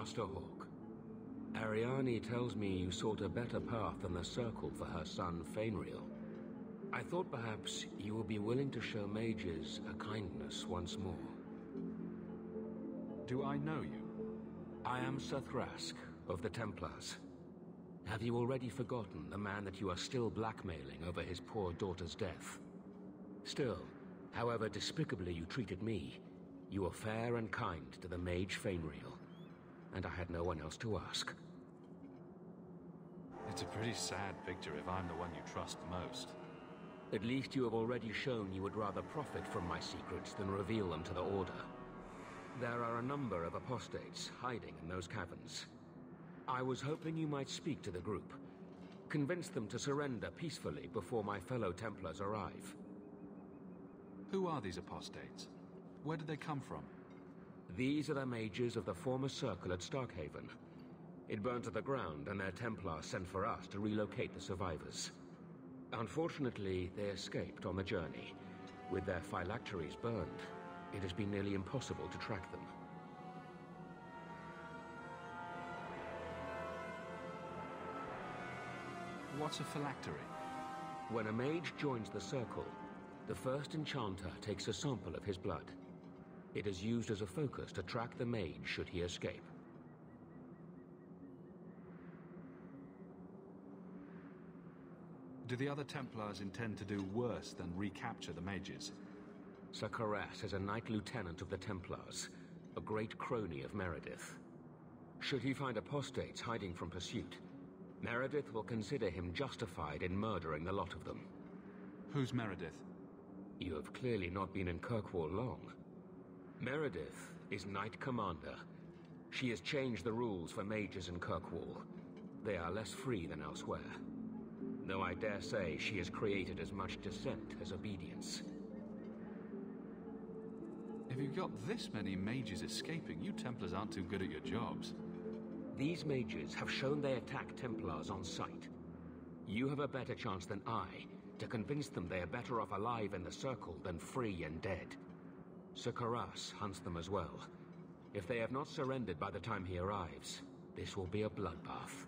Master Hawke. Arianni tells me you sought a better path than the Circle for her son, Feynriel. I thought perhaps you would be willing to show mages a kindness once more. Do I know you? I am Sir Thrask, of the Templars. Have you already forgotten the man that you are still blackmailing over his poor daughter's death? Still, however despicably you treated me, you were fair and kind to the mage Feynriel, and I had no one else to ask. It's a pretty sad picture if I'm the one you trust most. At least you have already shown you would rather profit from my secrets than reveal them to the Order. There are a number of apostates hiding in those caverns. I was hoping you might speak to the group. Convince them to surrender peacefully before my fellow Templars arrive. Who are these apostates? Where did they come from? These are the mages of the former Circle at Starkhaven. It burned to the ground, and their Templars sent for us to relocate the survivors. Unfortunately, they escaped on the journey. With their phylacteries burned, it has been nearly impossible to track them. What's a phylactery? When a mage joins the Circle, the first enchanter takes a sample of his blood. It is used as a focus to track the mage should he escape. Do the other Templars intend to do worse than recapture the mages? Sir Karras is a Knight Lieutenant of the Templars, a great crony of Meredith. Should he find apostates hiding from pursuit, Meredith will consider him justified in murdering the lot of them. Who's Meredith? You have clearly not been in Kirkwall long. Meredith is Knight Commander. She has changed the rules for mages in Kirkwall. They are less free than elsewhere. Though I dare say she has created as much dissent as obedience. If you've got this many mages escaping, you Templars aren't too good at your jobs. These mages have shown they attack Templars on sight. You have a better chance than I to convince them they are better off alive in the Circle than free and dead. Sir Karras hunts them as well. If they have not surrendered by the time he arrives, this will be a bloodbath.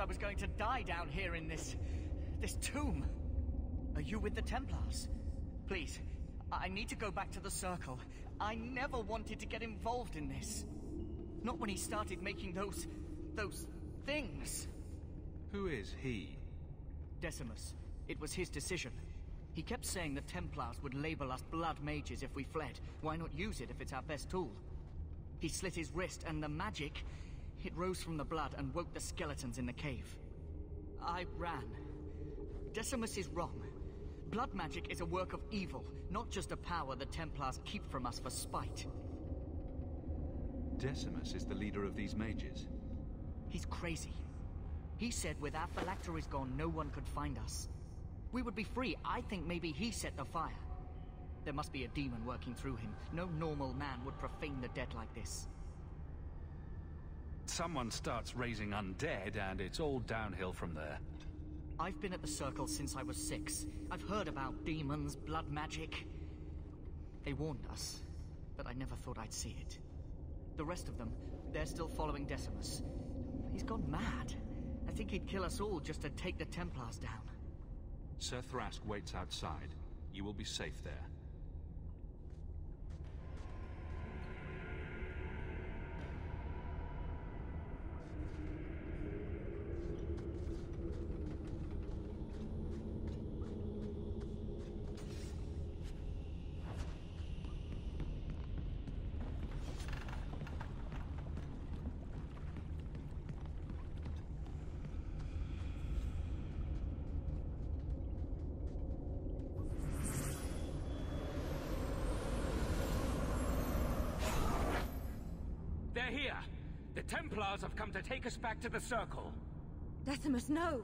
I was going to die down here in this. this tomb. Are you with the Templars? Please, I need to go back to the Circle. I never wanted to get involved in this. Not when he started making those. those things. Who is he? Decimus. It was his decision. He kept saying the Templars would label us blood mages if we fled. Why not use it if it's our best tool? He slit his wrist, and the magic. It rose from the blood and woke the skeletons in the cave. I ran. Decimus is wrong. Blood magic is a work of evil, not just a power the Templars keep from us for spite. Decimus is the leader of these mages. He's crazy. He said with our phylacteries gone, no one could find us. We would be free. I think maybe he set the fire. There must be a demon working through him. No normal man would profane the dead like this. Someone starts raising undead, and it's all downhill from there. I've been at the Circle since I was six. I've heard about demons, blood magic. They warned us, but I never thought I'd see it. The rest of them, they're still following Decimus. He's gone mad. I think he'd kill us all just to take the Templars down. Sir Thrask waits outside. You will be safe there. They're here! The Templars have come to take us back to the Circle. Decimus, no!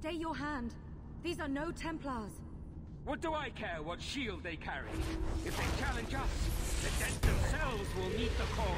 Stay your hand. These are no Templars. What do I care what shield they carry? If they challenge us, the dead themselves will meet the call.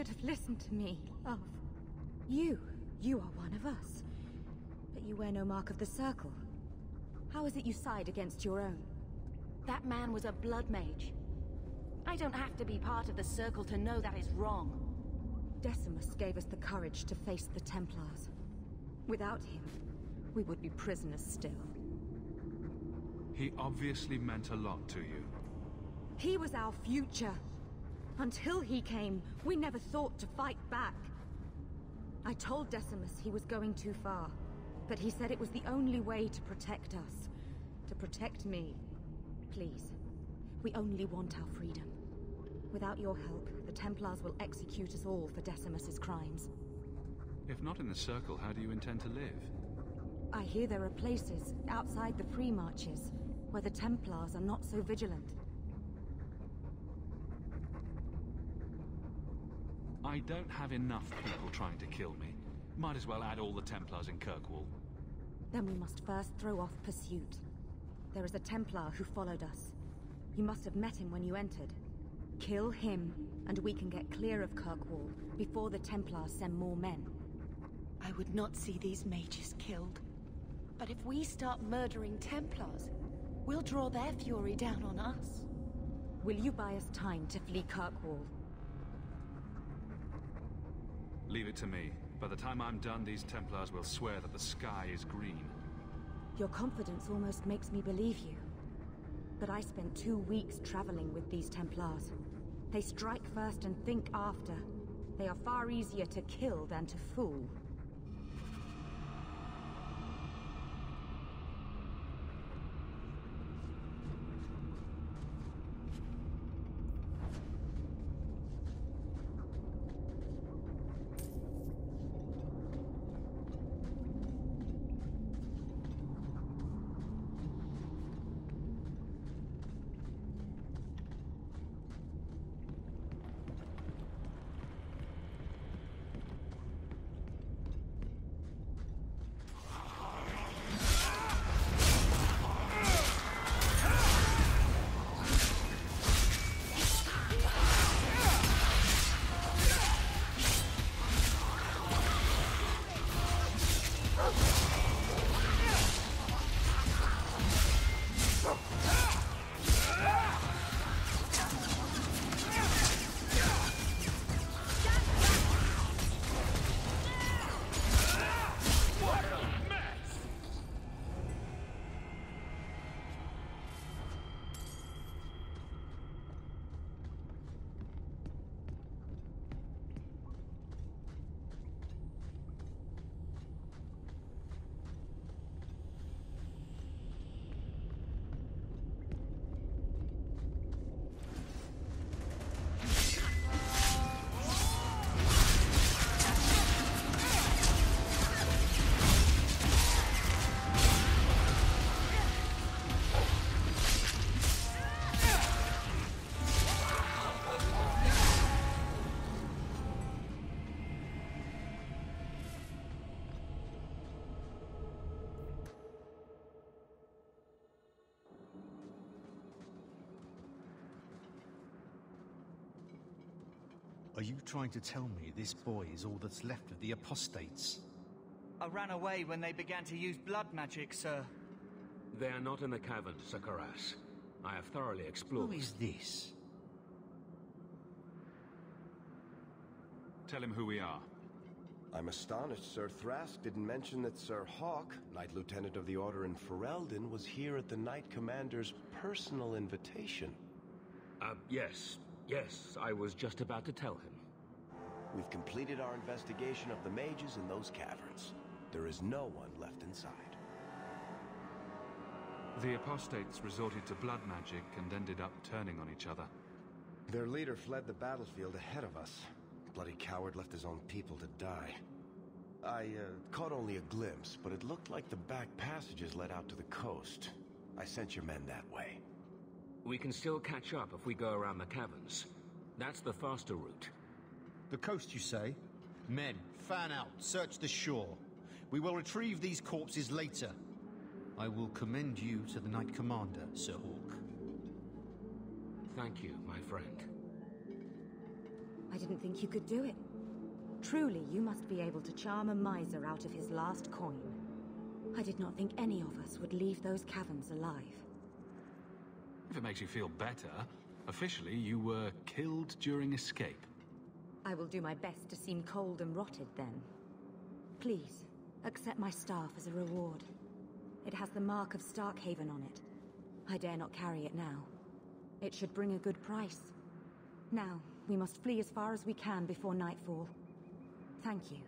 Should have listened to me, love. You. You are one of us. But you wear no mark of the Circle. How is it you side against your own? That man was a blood mage. I don't have to be part of the Circle to know that is wrong. Decimus gave us the courage to face the Templars. Without him, we would be prisoners still. He obviously meant a lot to you. He was our future. Until he came, we never thought to fight back. I told Decimus he was going too far, but he said it was the only way to protect us. To protect me. Please, we only want our freedom. Without your help, the Templars will execute us all for Decimus's crimes. If not in the Circle, how do you intend to live? I hear there are places, outside the Free Marches, where the Templars are not so vigilant. I don't have enough people trying to kill me. Might as well add all the Templars in Kirkwall. Then we must first throw off pursuit. There is a Templar who followed us. You must have met him when you entered. Kill him, and we can get clear of Kirkwall before the Templars send more men. I would not see these mages killed. But if we start murdering Templars, we'll draw their fury down on us. Will you buy us time to flee Kirkwall? Leave it to me. By the time I'm done, these Templars will swear that the sky is green. Your confidence almost makes me believe you. But I spent two weeks traveling with these Templars. They strike first and think after. They are far easier to kill than to fool. Are you trying to tell me this boy is all that's left of the apostates? I ran away when they began to use blood magic, sir. They are not in the cavern, Sir Karras. I have thoroughly explored. Who is this? Tell him who we are. I'm astonished Sir Thrask didn't mention that Sir Hawke, Knight Lieutenant of the Order in Ferelden, was here at the Knight Commander's personal invitation. Uh, yes. Yes, I was just about to tell him. We've completed our investigation of the mages in those caverns. There is no one left inside. The apostates resorted to blood magic and ended up turning on each other. Their leader fled the battlefield ahead of us. Bloody coward left his own people to die. I uh, caught only a glimpse, but it looked like the back passages led out to the coast. I sent your men that way. We can still catch up if we go around the caverns. That's the faster route. The coast, you say? Men, fan out, search the shore. We will retrieve these corpses later. I will commend you to the Knight Commander, Sir Hawke. Thank you, my friend. I didn't think you could do it. Truly, you must be able to charm a miser out of his last coin. I did not think any of us would leave those caverns alive. If it makes you feel better, officially you were killed during escape. I will do my best to seem cold and rotted then. Please, accept my staff as a reward. It has the mark of Starkhaven on it. I dare not carry it now. It should bring a good price. Now, we must flee as far as we can before nightfall. Thank you.